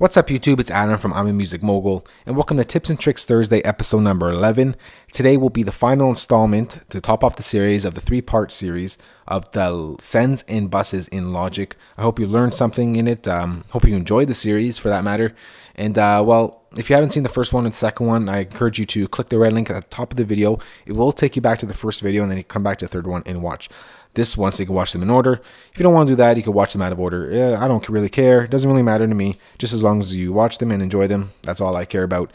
What's up YouTube, it's Adam from I'm a Music Mogul, and welcome to Tips and Tricks Thursday episode number 11. Today will be the final installment to top off the series of the three-part series of the sends and buses in Logic. I hope you learned something in it, um, hope you enjoyed the series for that matter, and uh, well, if you haven't seen the first one and the second one, I encourage you to click the red link at the top of the video. It will take you back to the first video and then you come back to the third one and watch this one so you can watch them in order. If you don't want to do that, you can watch them out of order. Yeah, I don't really care. It doesn't really matter to me. Just as long as you watch them and enjoy them, that's all I care about.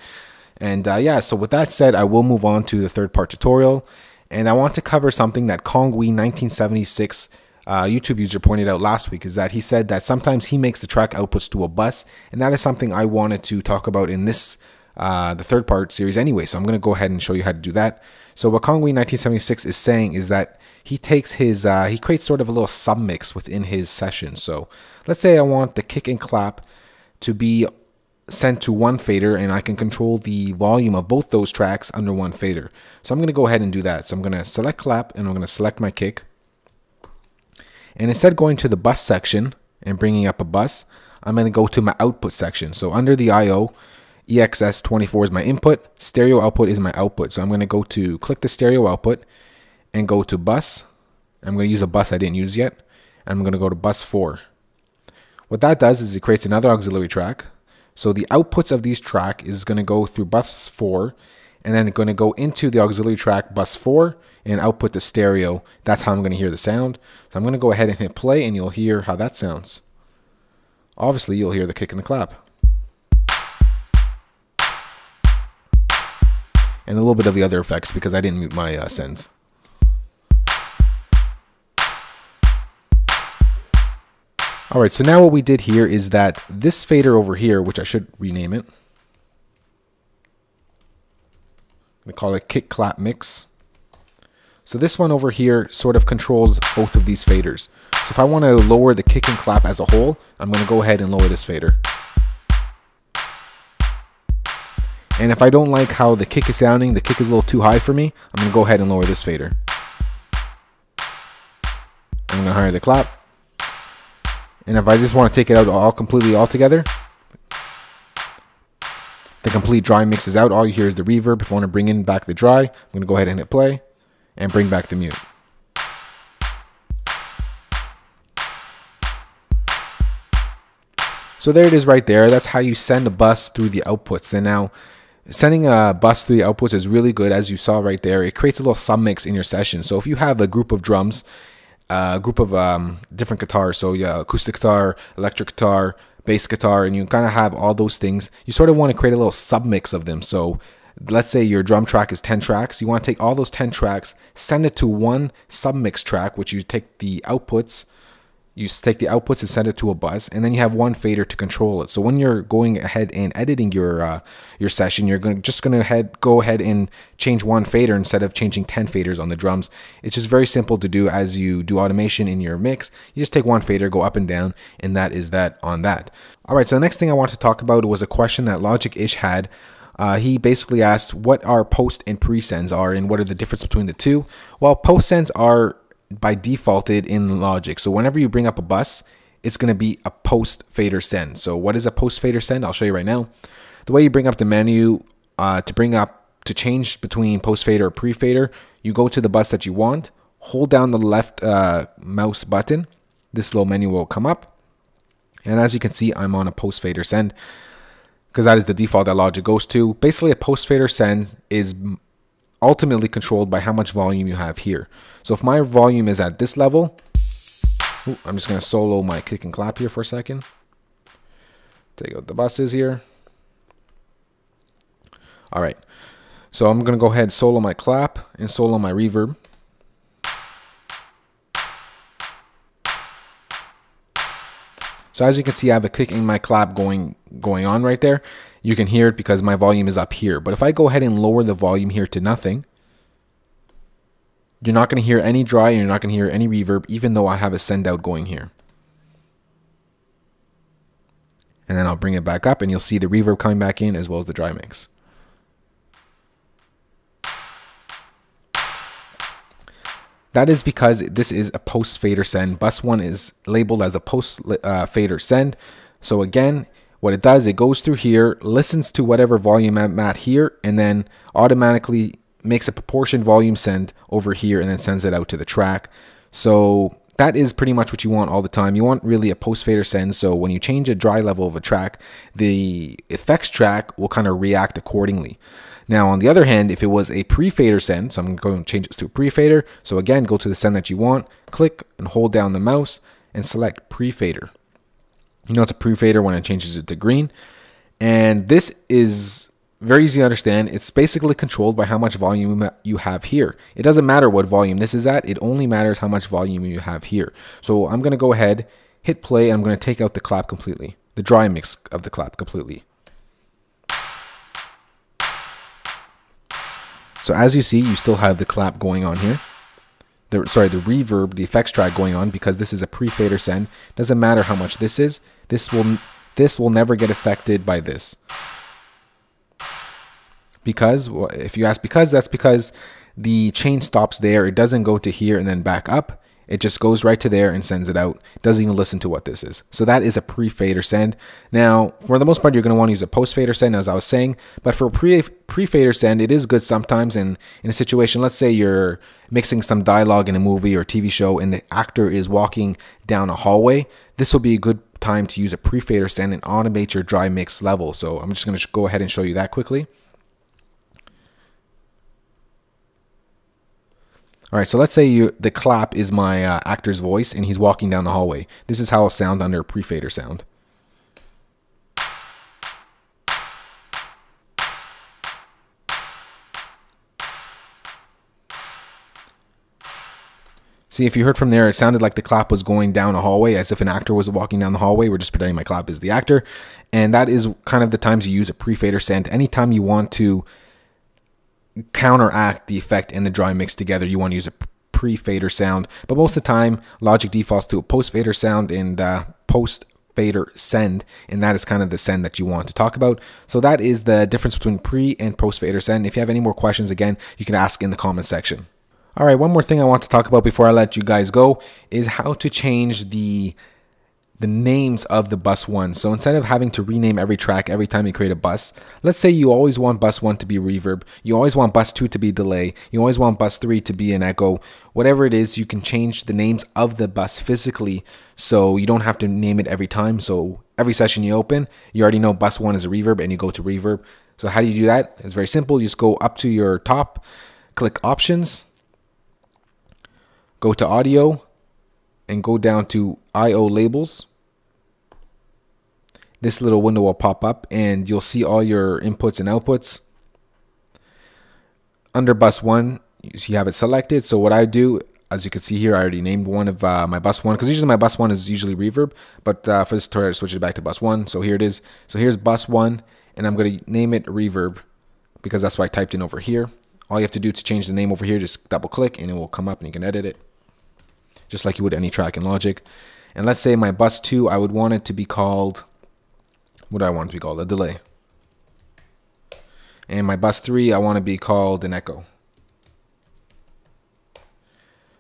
And uh, yeah, so with that said, I will move on to the third part tutorial. And I want to cover something that Kongui 1976 uh, YouTube user pointed out last week is that he said that sometimes he makes the track outputs to a bus, and that is something I wanted to talk about in this uh, the third part series anyway. So I'm going to go ahead and show you how to do that. So what Kongui 1976 is saying is that he takes his, uh, he creates sort of a little submix within his session. So let's say I want the kick and clap to be sent to one fader and I can control the volume of both those tracks under one fader. So I'm going to go ahead and do that. So I'm going to select clap and I'm going to select my kick. And instead going to the bus section and bringing up a bus, I'm going to go to my output section. So under the IO, EXS24 is my input, stereo output is my output. So I'm going to go to click the stereo output and go to bus. I'm going to use a bus I didn't use yet. And I'm going to go to bus 4. What that does is it creates another auxiliary track. So the outputs of these track is going to go through bus 4 and then going to go into the auxiliary track bus 4 and output the stereo. That's how I'm going to hear the sound. So I'm going to go ahead and hit play and you'll hear how that sounds. Obviously, you'll hear the kick and the clap. And a little bit of the other effects because I didn't mute my uh, sends. All right, so now what we did here is that this fader over here, which I should rename it, we call it kick clap mix. So this one over here sort of controls both of these faders. So if I want to lower the kick and clap as a whole, I'm going to go ahead and lower this fader. And if I don't like how the kick is sounding, the kick is a little too high for me, I'm going to go ahead and lower this fader. I'm going to higher the clap. And if I just want to take it out all completely all together, the complete dry mix is out. All you hear is the reverb. If I want to bring in back the dry, I'm going to go ahead and hit play and bring back the mute. So there it is right there. That's how you send a bus through the outputs. And now sending a bus through the outputs is really good as you saw right there. It creates a little submix in your session. So if you have a group of drums a group of um, different guitars. So yeah, acoustic guitar, electric guitar, bass guitar, and you kind of have all those things. You sort of want to create a little submix of them. So let's say your drum track is 10 tracks. You want to take all those 10 tracks, send it to one submix track, which you take the outputs you take the outputs and send it to a bus and then you have one fader to control it. So when you're going ahead and editing your uh, your session you're going just going to head go ahead and change one fader instead of changing 10 faders on the drums. It's just very simple to do as you do automation in your mix. You just take one fader go up and down and that is that on that. All right so the next thing i want to talk about was a question that logic ish had. Uh, he basically asked what our post and pre-sends are and what are the difference between the two? Well post sends are by defaulted in Logic. So whenever you bring up a bus, it's going to be a post fader send. So what is a post fader send? I'll show you right now. The way you bring up the menu uh, to bring up to change between post fader or pre fader, you go to the bus that you want, hold down the left uh, mouse button. This little menu will come up. And as you can see, I'm on a post fader send because that is the default that Logic goes to. Basically, a post fader send is ultimately controlled by how much volume you have here. So if my volume is at this level, ooh, I'm just going to solo my kick and clap here for a second. Take out the buses here. All right. So I'm going to go ahead solo my clap and solo my reverb. So as you can see, I have a kick and my clap going going on right there. You can hear it because my volume is up here. But if I go ahead and lower the volume here to nothing, you're not going to hear any dry and you're not going to hear any reverb, even though I have a send out going here. And then I'll bring it back up and you'll see the reverb coming back in as well as the dry mix. That is because this is a post fader send. Bus 1 is labeled as a post uh, fader send. So again, what it does, it goes through here, listens to whatever volume I'm at here, and then automatically makes a proportion volume send over here and then sends it out to the track. So that is pretty much what you want all the time. You want really a post fader send. So when you change a dry level of a track, the effects track will kind of react accordingly. Now, on the other hand, if it was a pre-fader send, so I'm going to change this to a pre-fader. So again, go to the send that you want, click and hold down the mouse and select pre-fader. You know it's a pre-fader when it changes it to green. And this is very easy to understand. It's basically controlled by how much volume you have here. It doesn't matter what volume this is at. It only matters how much volume you have here. So I'm going to go ahead, hit play, and I'm going to take out the clap completely. The dry mix of the clap completely. So as you see, you still have the clap going on here. The, sorry, the reverb, the effects track going on because this is a pre-fader send. Doesn't matter how much this is. This will this will never get affected by this. Because, if you ask because, that's because the chain stops there. It doesn't go to here and then back up. It just goes right to there and sends it out. Doesn't even listen to what this is. So that is a pre-fader send. Now, for the most part, you're going to want to use a post-fader send, as I was saying. But for pre pre-fader send, it is good sometimes. And in a situation, let's say you're mixing some dialogue in a movie or TV show, and the actor is walking down a hallway. This will be a good time to use a pre-fader send and automate your dry mix level. So I'm just going to go ahead and show you that quickly. All right, so let's say you the clap is my uh, actor's voice and he's walking down the hallway. This is how it'll sound under a pre-fader sound. See, if you heard from there, it sounded like the clap was going down a hallway as if an actor was walking down the hallway. We're just pretending my clap is the actor. And that is kind of the times you use a pre-fader send. Anytime you want to counteract the effect and the dry mix together, you want to use a pre-fader sound. But most of the time, Logic defaults to a post-fader sound and uh, post-fader send, and that is kind of the send that you want to talk about. So that is the difference between pre and post-fader send. If you have any more questions, again, you can ask in the comment section. All right, one more thing I want to talk about before I let you guys go is how to change the the names of the bus one. So instead of having to rename every track every time you create a bus, let's say you always want bus one to be reverb, you always want bus two to be delay, you always want bus three to be an echo, whatever it is, you can change the names of the bus physically so you don't have to name it every time. So every session you open, you already know bus one is a reverb and you go to reverb. So how do you do that? It's very simple. You just go up to your top, click options, go to audio, and go down to IO labels, this little window will pop up and you'll see all your inputs and outputs. Under bus one, you have it selected. So what I do, as you can see here, I already named one of uh, my bus one because usually my bus one is usually reverb, but uh, for this tutorial, I switch it back to bus one. So here it is. So here's bus one, and I'm going to name it reverb because that's what I typed in over here. All you have to do to change the name over here, just double click and it will come up and you can edit it just like you would any track in Logic. And let's say my bus 2, I would want it to be called, what do I want it to be called? A delay. And my bus 3, I want to be called an echo.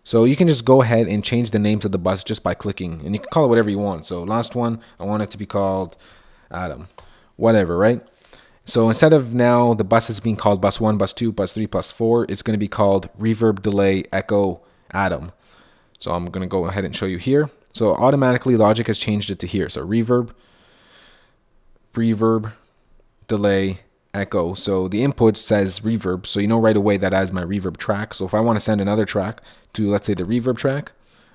So you can just go ahead and change the names of the bus just by clicking. And you can call it whatever you want. So last one, I want it to be called Adam. Whatever, right? So instead of now the bus is being called bus 1, bus 2, bus 3, bus 4, it's going to be called reverb, delay, echo, Adam. So I'm going to go ahead and show you here. So automatically Logic has changed it to here. So reverb, reverb, delay, echo. So the input says reverb. So you know right away that as my reverb track. So if I want to send another track to, let's say, the reverb track,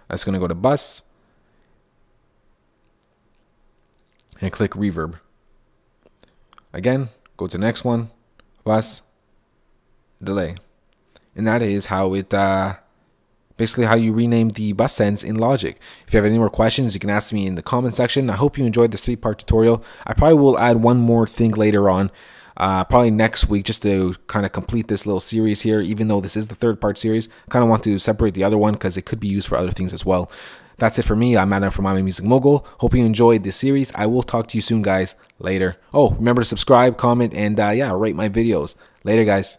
that's going to go to bus and click reverb. Again, go to next one, bus, delay. And that is how it uh, basically how you rename the bus sends in Logic. If you have any more questions, you can ask me in the comment section. I hope you enjoyed this three-part tutorial. I probably will add one more thing later on, uh, probably next week, just to kind of complete this little series here. Even though this is the third part series, I kind of want to separate the other one because it could be used for other things as well. That's it for me. I'm Adam from I'm Music Mogul. Hope you enjoyed this series. I will talk to you soon, guys. Later. Oh, remember to subscribe, comment, and uh, yeah, rate my videos. Later, guys.